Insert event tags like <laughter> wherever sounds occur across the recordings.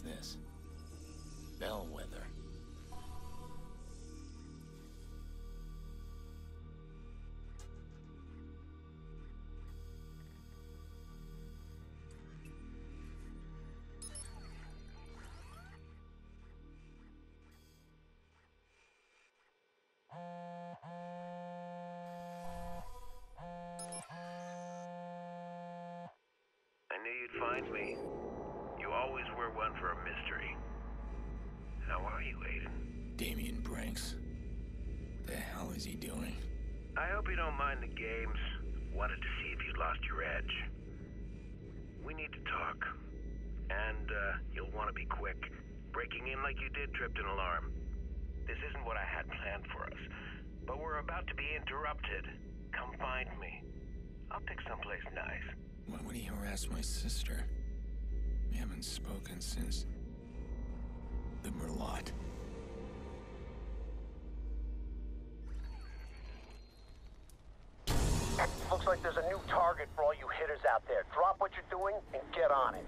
this? Bellwether. I knew you'd find me. Always were one for a mystery. How are you, Aiden? Damien Brenks. The hell is he doing? I hope you don't mind the games. Wanted to see if you'd lost your edge. We need to talk. And, uh, you'll want to be quick. Breaking in like you did tripped an alarm. This isn't what I had planned for us. But we're about to be interrupted. Come find me. I'll pick someplace nice. Why would he harass my sister? We haven't spoken since... the Merlaut. Looks like there's a new target for all you hitters out there. Drop what you're doing and get on it.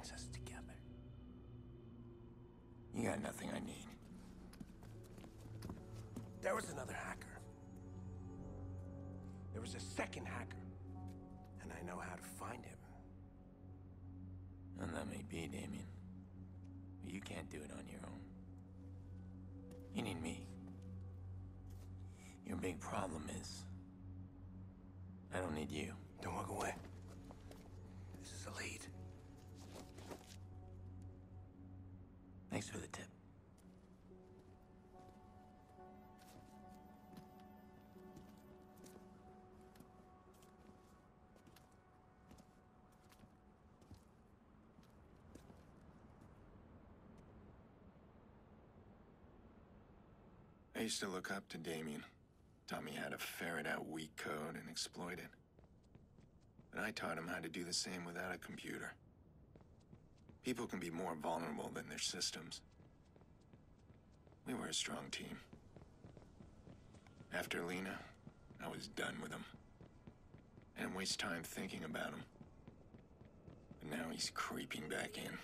Brings us together. You got nothing I need. There was another hacker. There was a second hacker. And I know how to find him. And that may be, Damien. But you can't do it on your own. You need me. Your big problem is... I don't need you. Don't walk away. Used to look up to Damien. Taught me how to ferret out weak code and exploit it. But I taught him how to do the same without a computer. People can be more vulnerable than their systems. We were a strong team. After Lena, I was done with him. I didn't waste time thinking about him. But now he's creeping back in.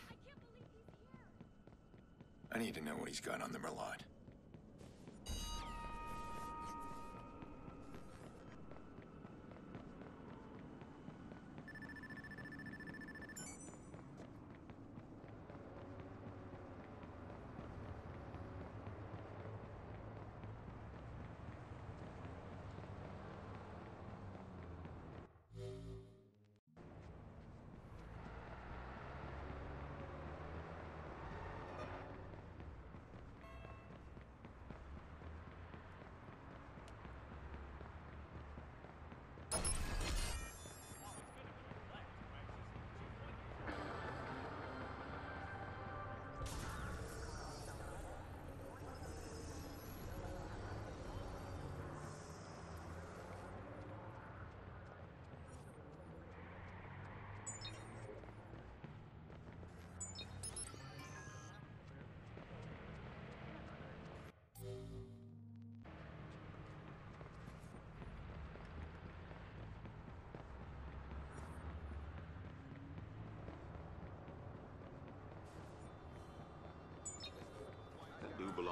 I need to know what he's got on the Merlaut.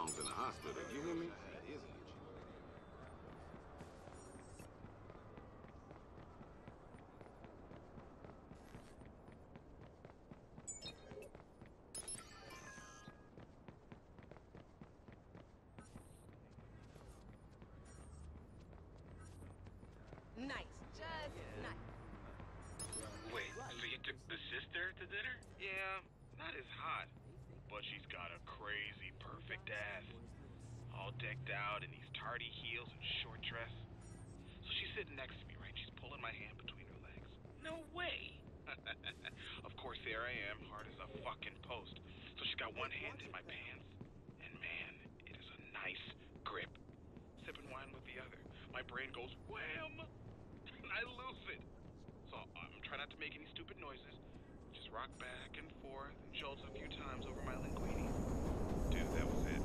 Belongs in the hospital. You hear me? That is an issue. Nice, just nice. Wait, so you took the sister to dinner? Yeah, not as hot. But she's got a crazy perfect ass. All decked out in these tardy heels and short dress. So she's sitting next to me, right? She's pulling my hand between her legs. No way! <laughs> of course, there I am, hard as a fucking post. So she's got one hand in my pants, and man, it is a nice grip. Sipping wine with the other. My brain goes wham! And <laughs> I lose it. So I'm trying not to make any stupid noises. Just rock back and forth and jolts a few times over my linguine. Dude, that was it.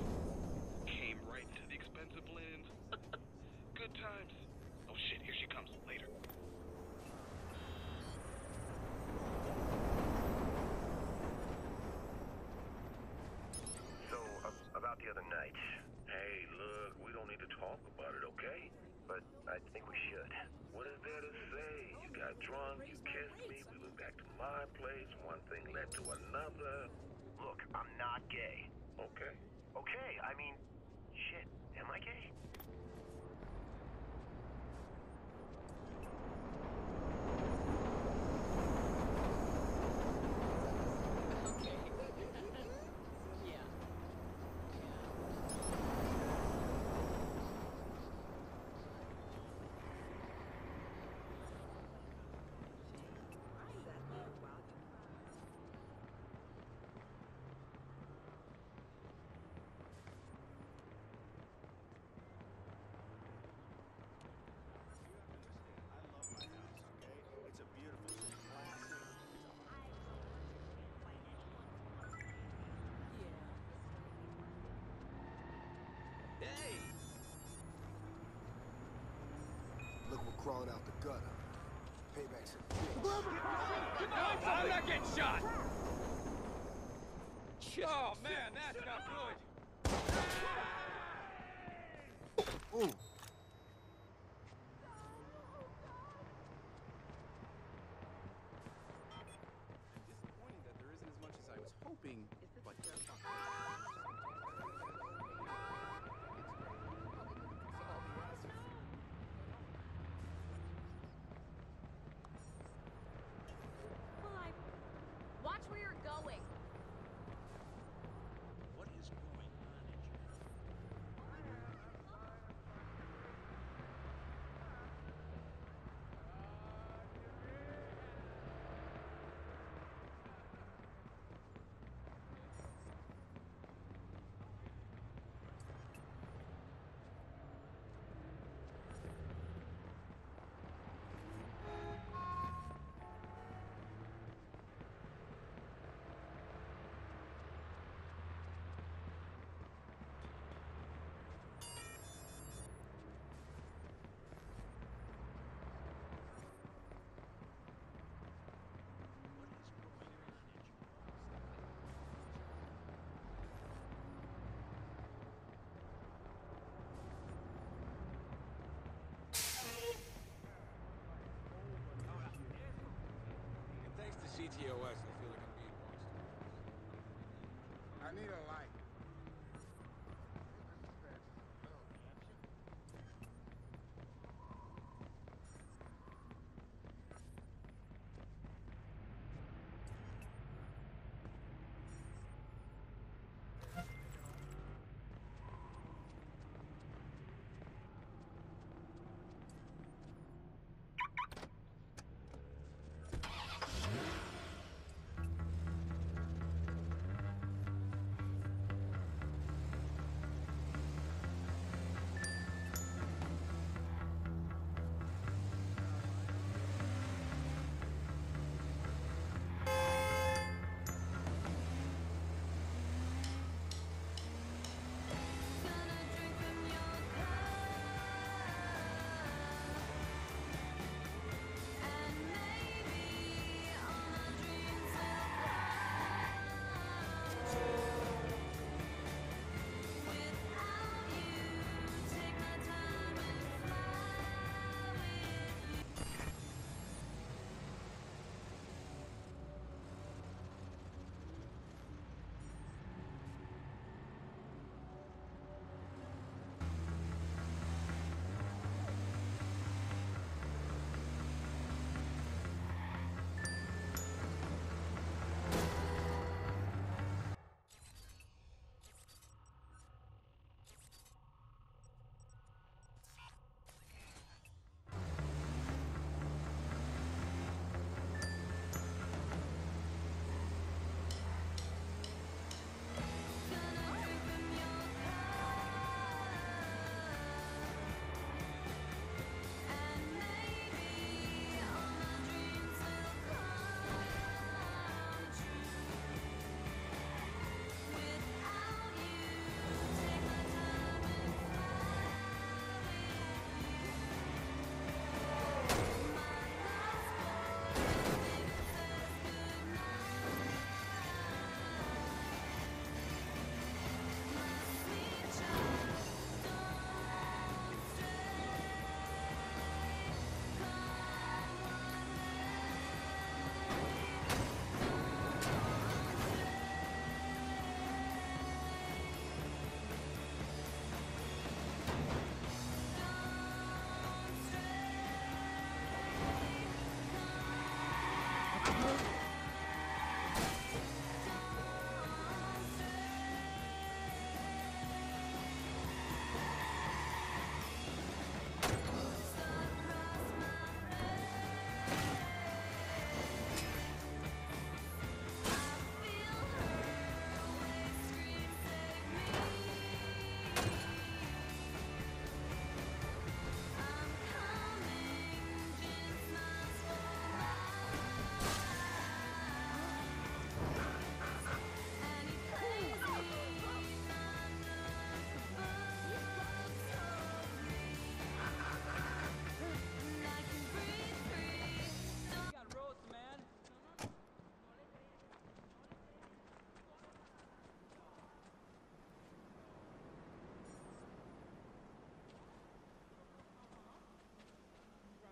Came right into the expensive lens. <laughs> Good times. Oh shit, here she comes. Later. So, uh, about the other night. Hey, look, we don't need to talk about it, okay? But I think we should. What is there to say? You got drunk, you kissed me, we went back to my place, one thing led to another. Look, I'm not gay. Okay. I mean, crawling out the gutter. Payback's a bitch. I'm not getting shot! Oh man, that's not good! Ooh. was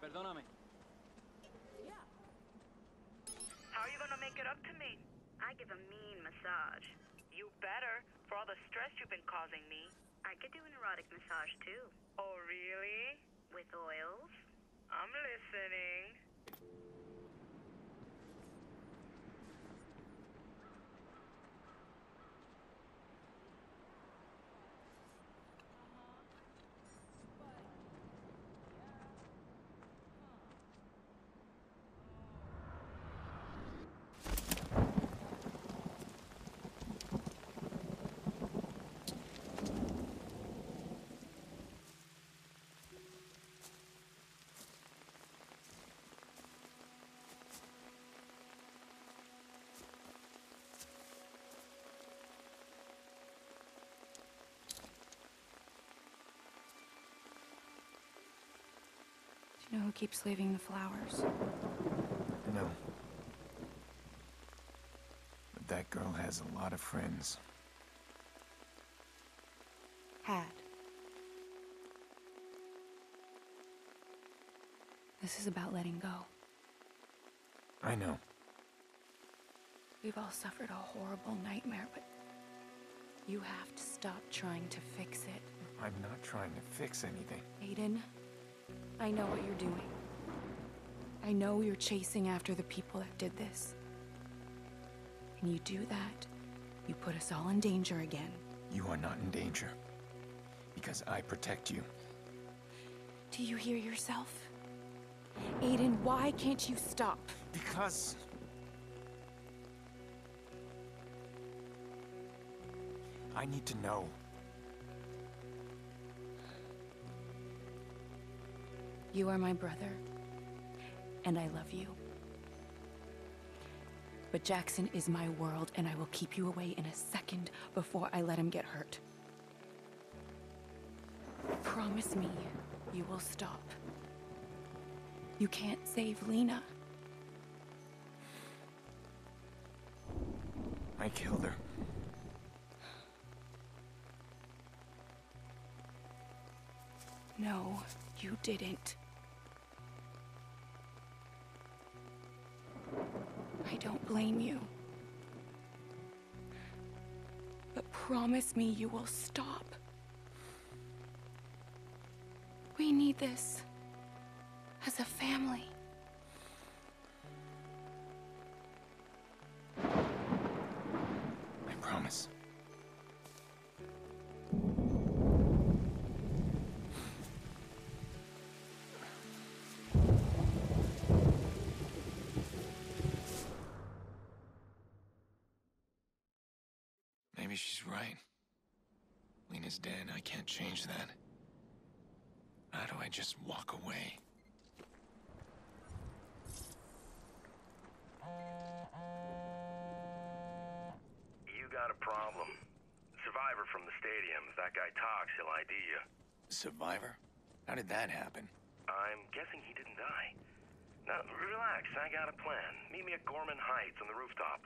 Perdóname. How are you gonna make it up to me? I give a mean massage. You better, for all the stress you've been causing me. I could do an erotic massage too. Oh, really? With oils? I'm listening. You know who keeps leaving the flowers? No. But that girl has a lot of friends. Had. This is about letting go. I know. We've all suffered a horrible nightmare, but you have to stop trying to fix it. I'm not trying to fix anything. Aiden, I know what you're doing. I know you're chasing after the people that did this. And you do that, you put us all in danger again. You are not in danger. Because I protect you. Do you hear yourself? Aiden, why can't you stop? Because. I need to know. You are my brother, and I love you. But Jackson is my world, and I will keep you away in a second before I let him get hurt. Promise me you will stop. You can't save Lena. I killed her. No, you didn't. Promise me you will stop. We need this as a family. She's right. Lena's dead. I can't change that. How do I just walk away? You got a problem. Survivor from the stadium. If that guy talks, he'll ID you. Survivor? How did that happen? I'm guessing he didn't die. Now, relax. I got a plan. Meet me at Gorman Heights on the rooftop.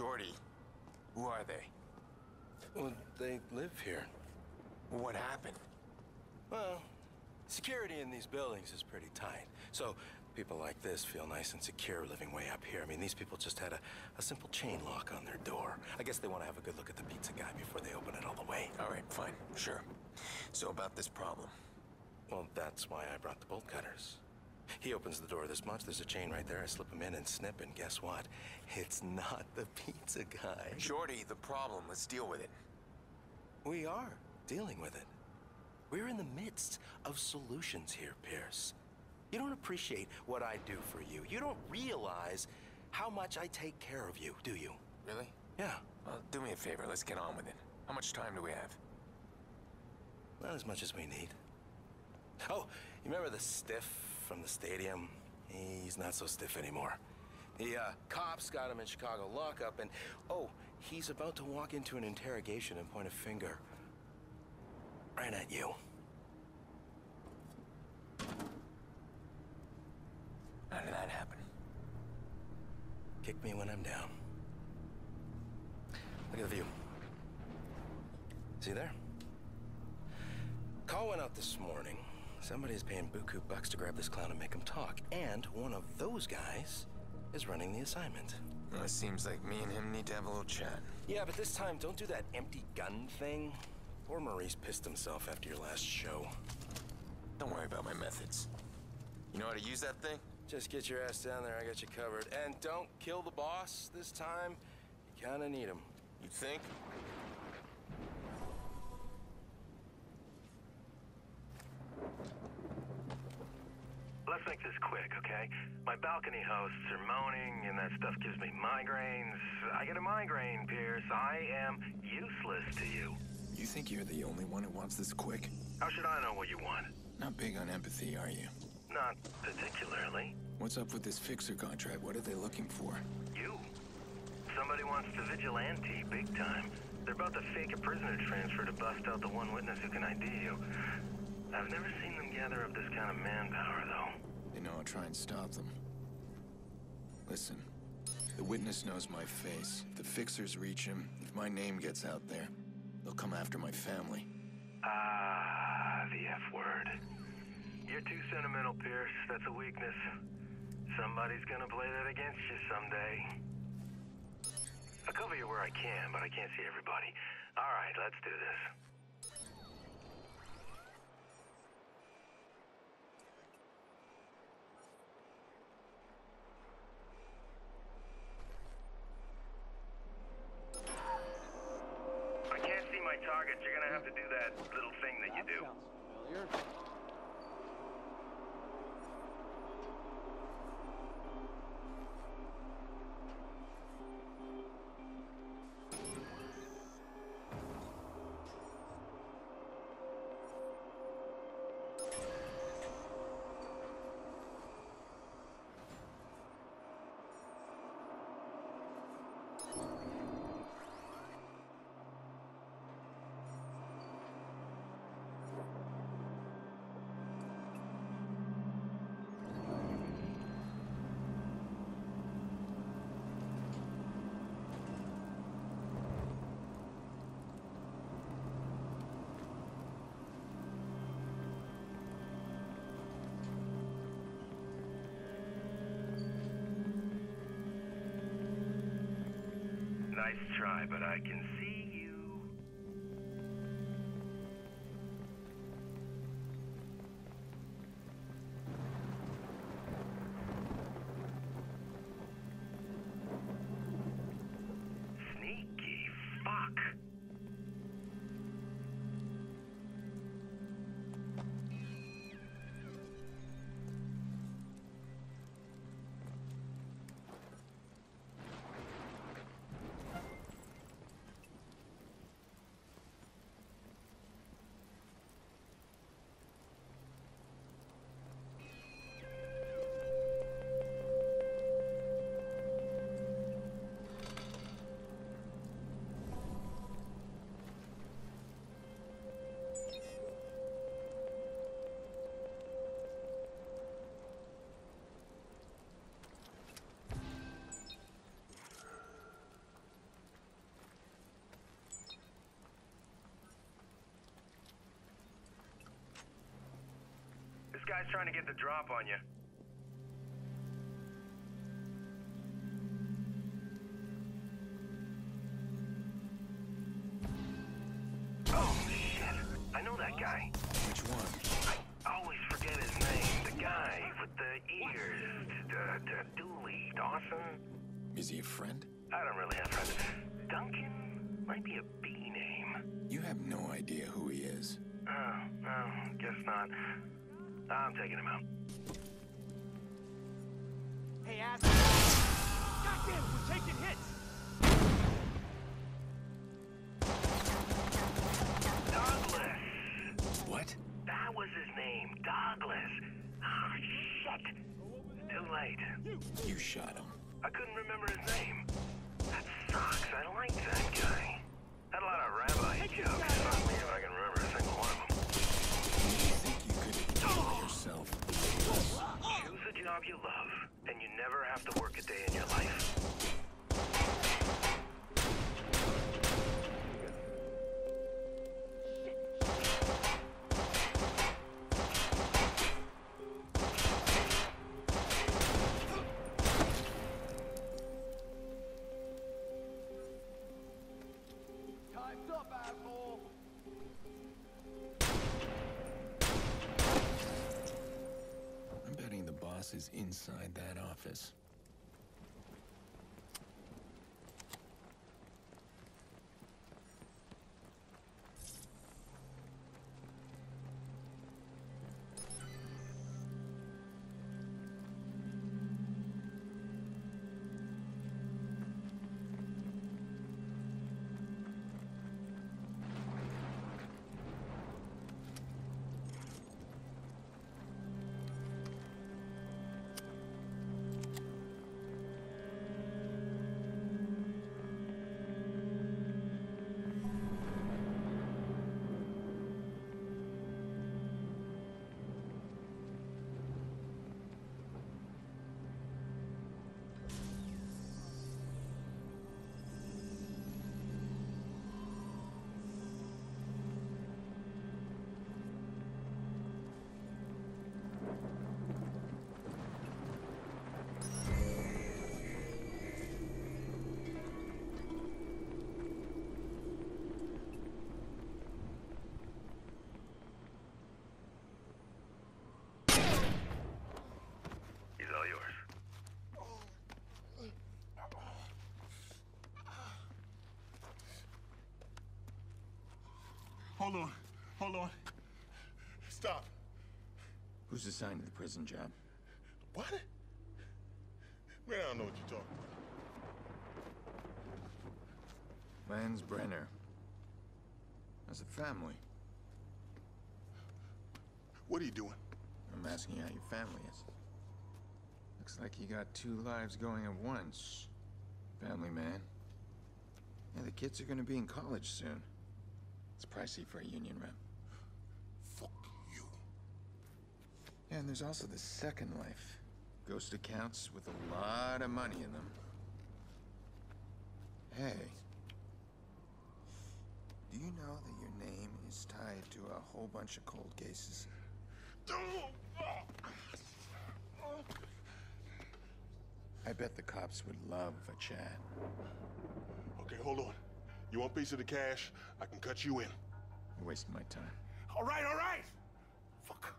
Jordi, who are they? Well, they live here. What happened? Well, security in these buildings is pretty tight. So people like this feel nice and secure living way up here. I mean, these people just had a, a simple chain lock on their door. I guess they want to have a good look at the pizza guy before they open it all the way. All right, fine, sure. So about this problem. Well, that's why I brought the bolt cutters. He opens the door this much, there's a chain right there. I slip him in and snip, and guess what? <laughs> It's not the pizza guy. Shorty, the problem. Let's deal with it. We are dealing with it. We're in the midst of solutions here, Pearce. You don't appreciate what I do for you. You don't realize how much I take care of you, do you? Really? Yeah. Well, do me a favor. Let's get on with it. How much time do we have? Not as much as we need. Oh, you remember the stiff from the stadium? He's not so stiff anymore. The uh, cops got him in Chicago lockup, and oh, he's about to walk into an interrogation and point a finger right at you. How did that happen? Kick me when I'm down. Look at the view. See there? Call went out this morning. Somebody's paying buku bucks to grab this clown and make him talk. And one of those guys is running the assignment. Well, it seems like me and him need to have a little chat. Yeah, but this time, don't do that empty gun thing. Poor Maurice pissed himself after your last show. Don't worry about my methods. You know how to use that thing? Just get your ass down there, I got you covered. And don't kill the boss this time. You kinda need him. You think? Let's make this quick, okay? My balcony hosts are moaning, and that stuff gives me migraines. I get a migraine, Pearce. I am useless to you. You think you're the only one who wants this quick? How should I know what you want? Not big on empathy, are you? Not particularly. What's up with this fixer contract? What are they looking for? You. Somebody wants the vigilante, big time. They're about to fake a prisoner transfer to bust out the one witness who can ID you. I've never seen them gather up this kind of manpower, though. They know I'll try and stop them. Listen, the witness knows my face. If the fixers reach him, if my name gets out there, they'll come after my family. Ah, the F word. You're too sentimental, Pearce. That's a weakness. Somebody's gonna play that against you someday. I'll cover you where I can, but I can't see everybody. All right, let's do this. Nice try, but I can see guy's trying to get the drop on you. Oh, shit. I know that guy. Which one? I always forget his name. The guy with the ears. Uh, uh, Dooley. Dawson? Is he a friend? I don't really have friends. Duncan? Might be a B name. You have no idea who he is. Oh, no, guess not. I'm taking him out. Hey, ass. Goddamn, we're taking hits. Douglas! What? That was his name, Douglas. Oh, shit. Too late. You shot him. I couldn't remember his name. That sucks. I like that guy. Had a lot of rabbi jokes. Fuck me if I can remember a single one of them. You think you could kill yourself? Choose a job you love, and you never have to work a day in your life. Hold on. Hold on. Stop. Who's assigned to the prison job? What? Man, I don't know what you're talking about. Lance Brenner. As a family. What are you doing? I'm asking you how your family is. Looks like you got two lives going at once. Family man. Yeah, the kids are gonna be in college soon. It's pricey for a union rep. Fuck you. Yeah, and there's also the second life. Ghost accounts with a lot of money in them. Hey. Do you know that your name is tied to a whole bunch of cold cases? I bet the cops would love a chat. Okay, hold on. You want a piece of the cash? I can cut you in. You're wasting my time. All right, all right. Fuck.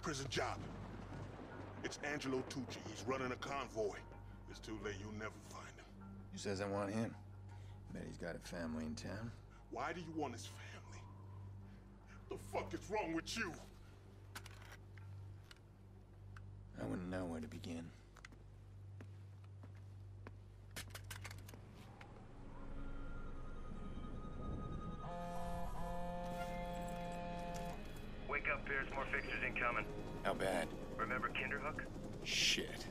Prison job. It's Angelo Tucci. He's running a convoy. It's too late. You'll never find him. Who says I want him? Bet he's got a family in town. Why do you want his family? What the fuck is wrong with you? I wouldn't know where to begin. Wake. More fixers incoming. How bad? Remember Kinderhook? Shit.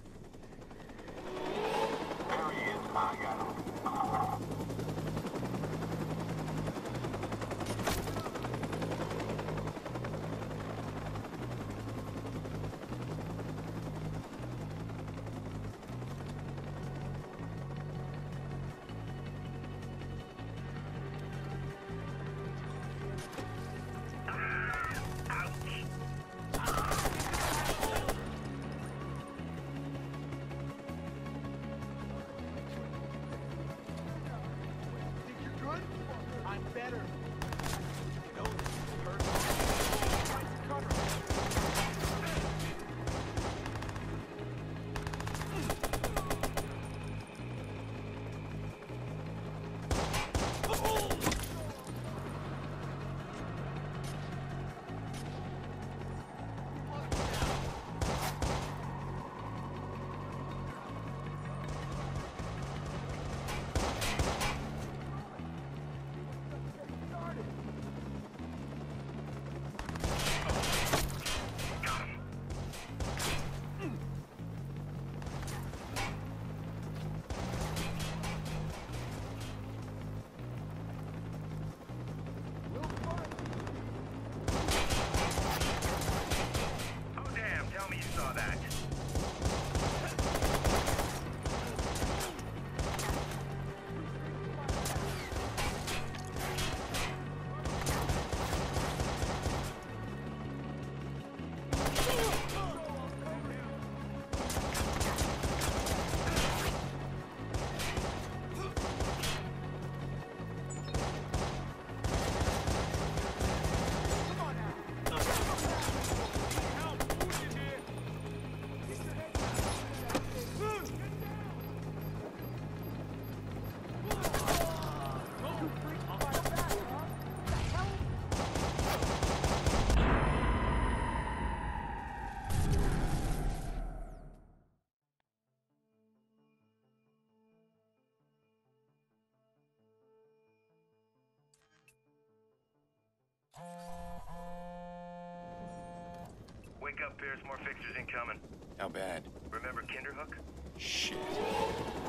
Wake up, Pearce. More fixers incoming. How bad? Remember Kinderhook? Shit.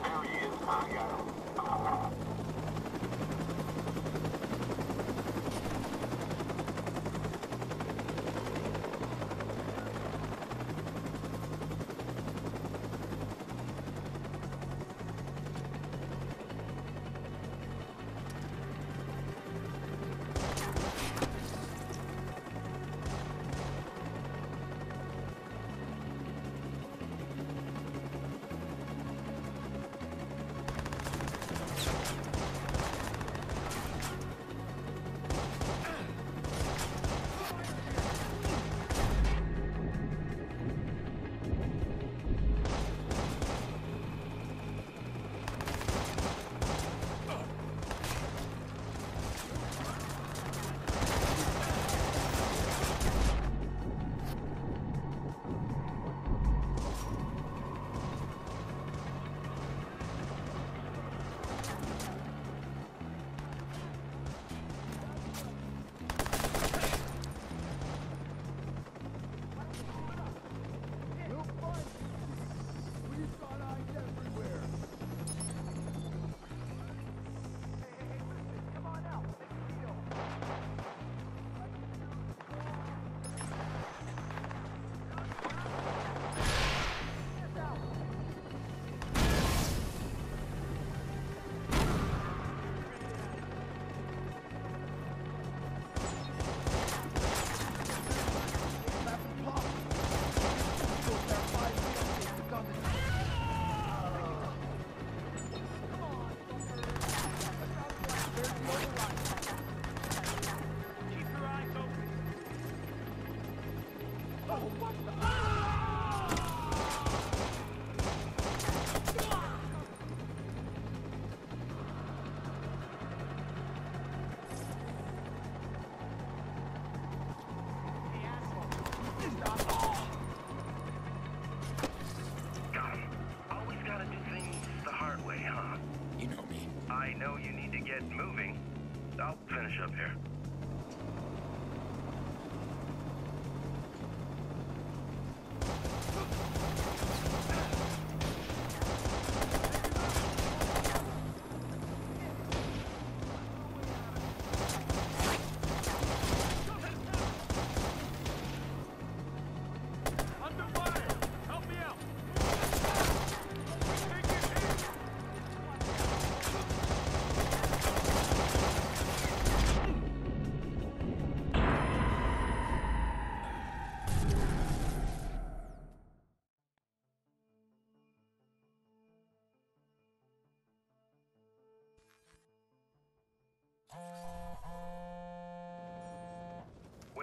There he is. I got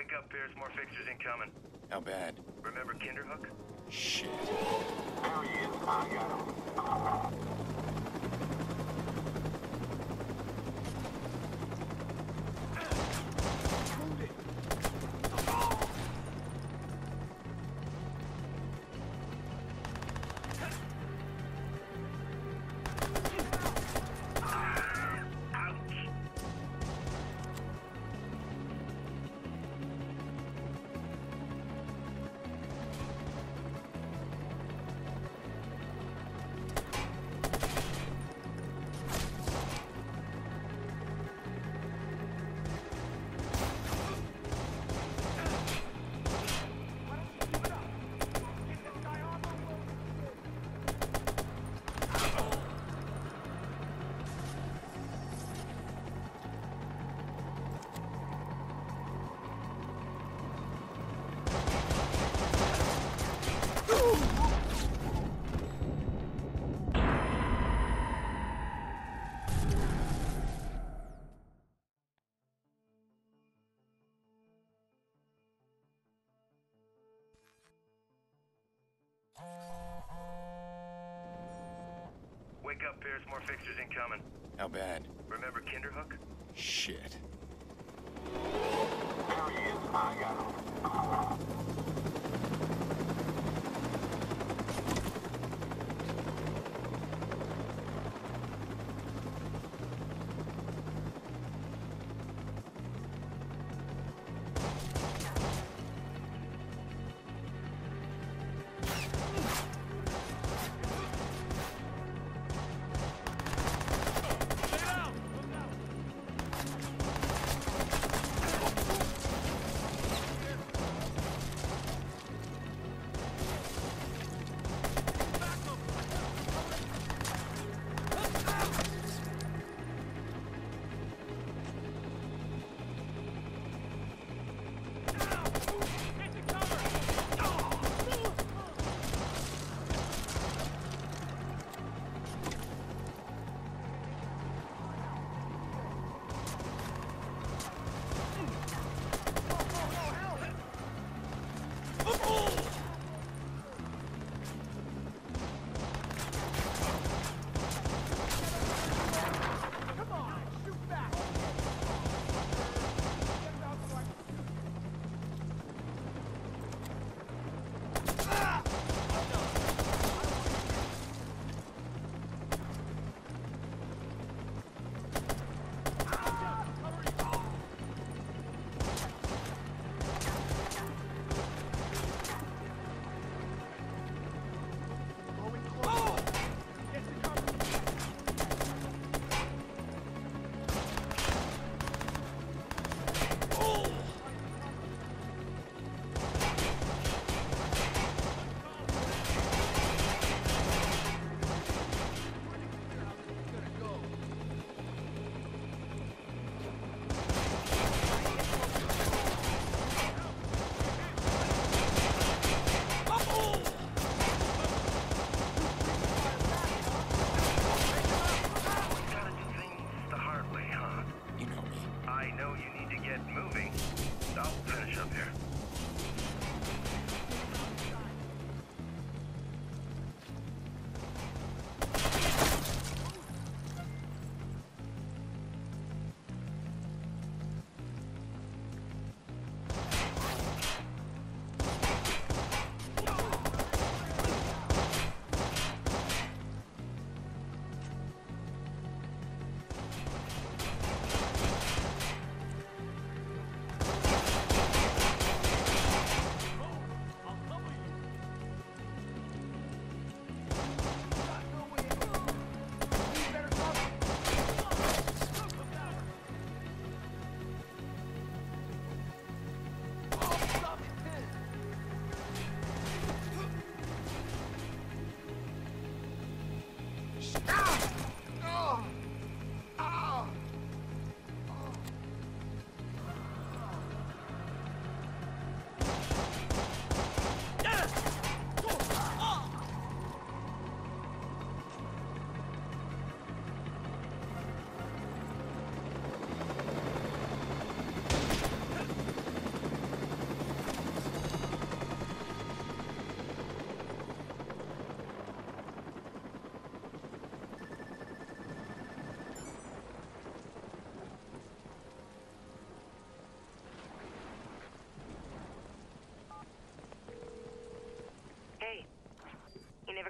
Wake up, Pearce. More fixers incoming. How bad? Remember Kinderhook? Shit. There he is. I got him. Wake up, Pearce. More fixers incoming. How bad? Remember Kinderhook? Shit. There he is. I got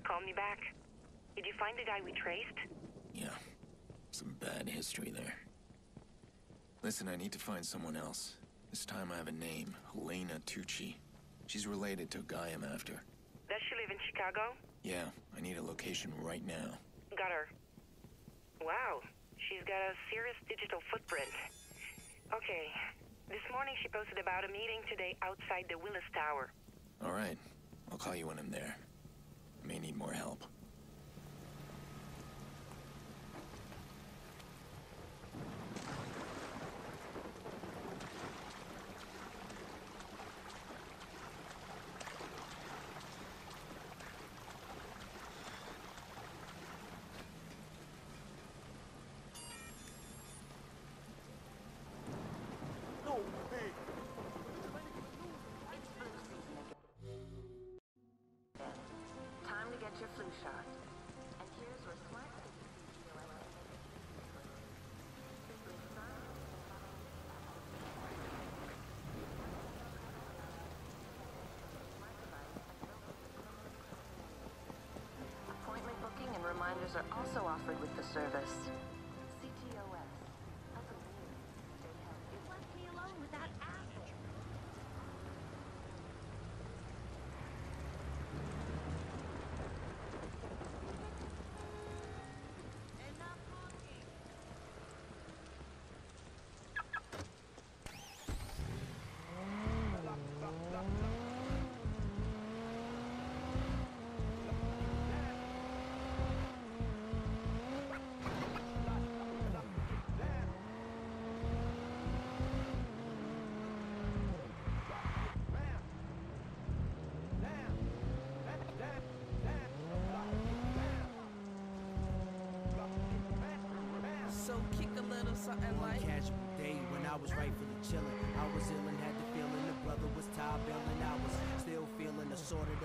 called me back. Did you find the guy we traced? Yeah. Some bad history there. Listen, I need to find someone else. This time I have a name. Helena Tucci. She's related to a guy I'm after. Does she live in Chicago? Yeah, I need a location right now. Got her. Wow, she's got a serious digital footprint. Okay, this morning she posted about a meeting today outside the Willis Tower. All right. I'll call you when I'm there. I may need more help. Time to get your flu shot. And here's where smart Appointment booking and reminders are also offered with the service. Something One like casual day when I was right for the chillin', I was ill and had the feeling the brother was tired, and I was still feeling the sort of